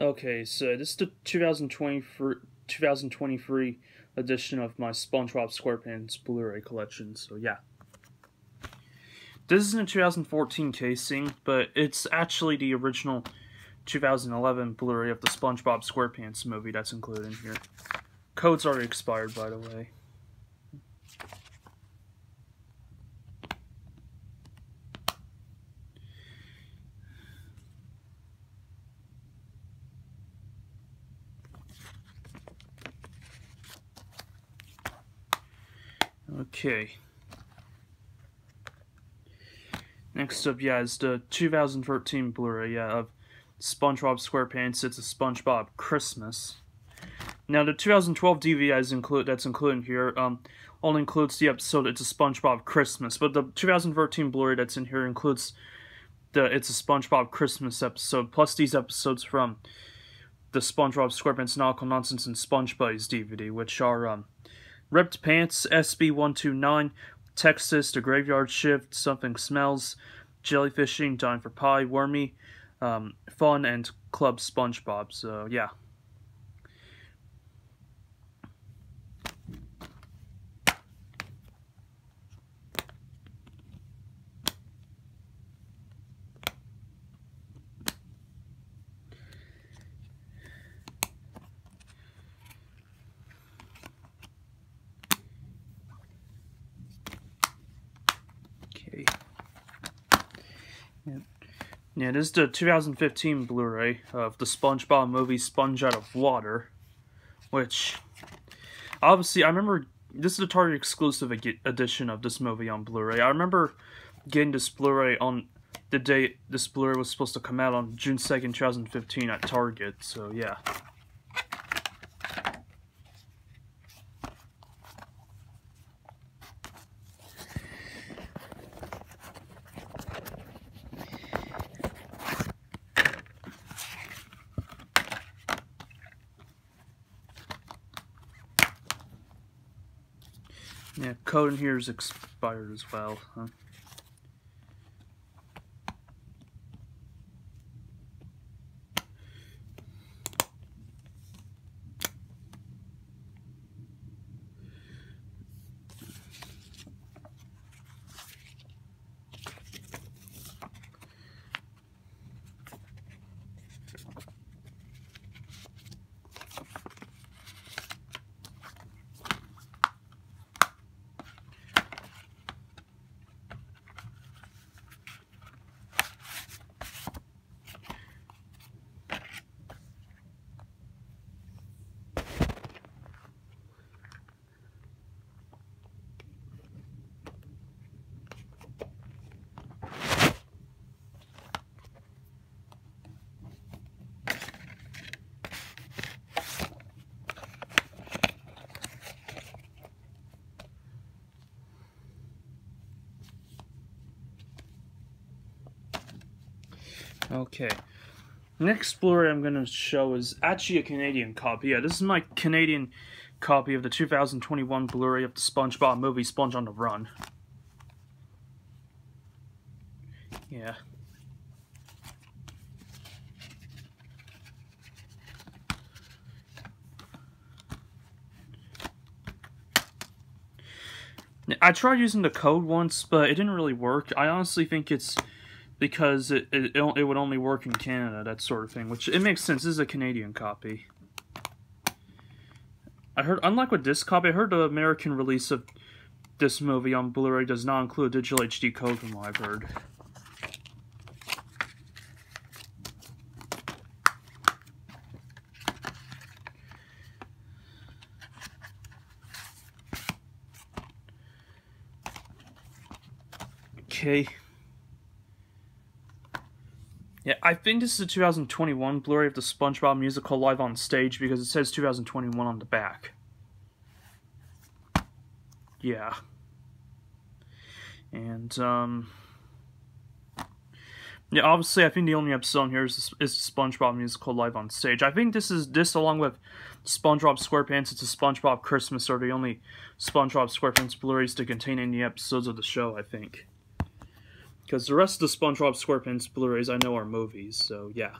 Okay, so this is the 2023, 2023 edition of my SpongeBob SquarePants Blu-ray collection, so yeah. This isn't a 2014 casing, but it's actually the original 2011 Blu-ray of the SpongeBob SquarePants movie that's included in here. Code's already expired, by the way. Okay. Next up, yeah, is the 2013 Blu-ray, yeah, of SpongeBob SquarePants. It's a SpongeBob Christmas. Now, the 2012 DVD is include that's included here um, only includes the episode It's a SpongeBob Christmas, but the 2013 Blu-ray that's in here includes the It's a SpongeBob Christmas episode, plus these episodes from the SpongeBob SquarePants Nautical Nonsense and Sponge Buddies DVD, which are um, Ripped Pants, SB129, Texas, The Graveyard Shift, Something Smells, Jellyfishing, Dying for Pie, Wormy, um, Fun, and Club SpongeBob. So, yeah. Okay. Yeah. yeah, this is the 2015 Blu-ray of the SpongeBob movie Sponge Out of Water, which obviously I remember this is a Target exclusive edition of this movie on Blu-ray. I remember getting this Blu-ray on the day this Blu-ray was supposed to come out on June 2nd, 2015 at Target. So yeah. Yeah, code in here is expired as well. Huh? Okay. Next Blu-ray I'm going to show is actually a Canadian copy. Yeah, this is my Canadian copy of the 2021 Blu-ray of the SpongeBob movie Sponge on the Run. Yeah. I tried using the code once, but it didn't really work. I honestly think it's because it, it, it would only work in Canada, that sort of thing, which it makes sense. This is a Canadian copy. I heard, unlike with this copy, I heard the American release of this movie on Blu-ray does not include digital HD code from what I've heard. Okay. Yeah, I think this is a 2021 Blu-ray of the SpongeBob musical live on stage because it says 2021 on the back. Yeah. And, um... Yeah, obviously, I think the only episode on here is, is SpongeBob musical live on stage. I think this is this along with SpongeBob SquarePants. It's a SpongeBob Christmas are the only SpongeBob SquarePants Blu-rays to contain any episodes of the show. I think. Because the rest of the SpongeBob SquarePants Blu-rays I know are movies, so yeah.